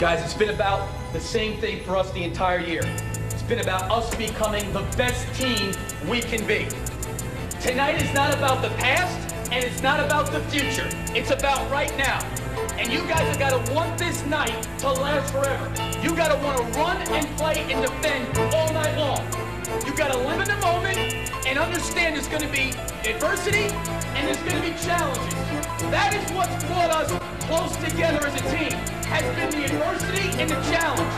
Guys, it's been about the same thing for us the entire year. It's been about us becoming the best team we can be. Tonight is not about the past, and it's not about the future. It's about right now. And you guys have got to want this night to last forever. You got to want to run and play and defend all night long. You got to live in the moment and understand there's going to be adversity and there's going to be challenges. That is what's brought us close together as a team, has been the adversity and the challenge.